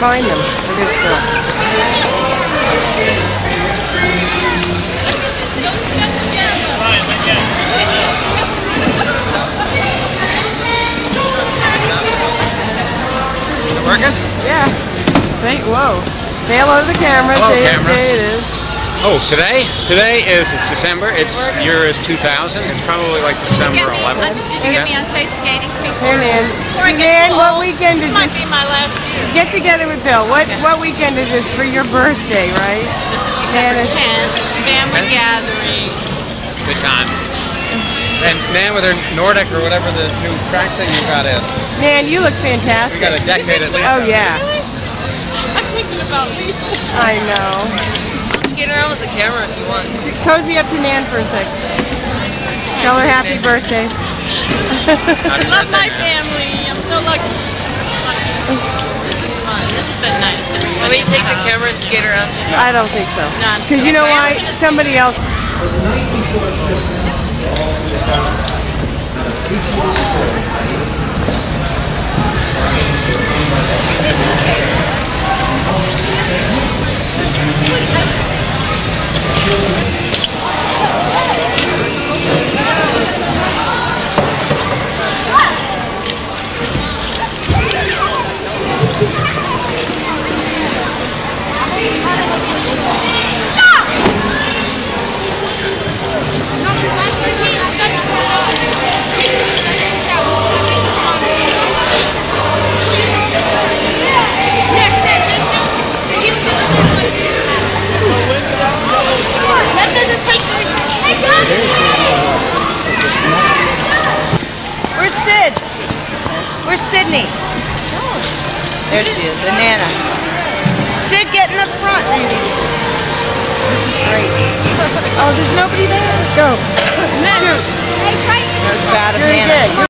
find them. Look at this girl. Is it working? Yeah. Say, whoa. Say hello to the camera. Hello, Say cameras. Day it is. Oh, today? Today is, it's December, it's, year is 2000, it's probably like December Get me, 11th. did you get me on tape skating Hey, before? Nan. Before Hey, Nan, get what old? weekend This did might be my last year. Get together with Bill? What what weekend is this for your birthday, right? This is December 10th, family Okay. gathering. Good time. And man with her Nordic or whatever the new track thing you got is. Man, you look fantastic. We got a decade at least. Oh yeah, Really? I'm thinking about Lisa. I know. Let's get around with the camera if you want. Just Cozy up to Nan for a sec. Tell her happy birthday. Happy Love my family. I'm so lucky. This is Want me to take the camera and skate around? I don't think so. None. Because you know why? Somebody else. Where's Sydney? There she is, Banana. Nana. Sid, get in the front. This is great. Oh, there's nobody there. Go.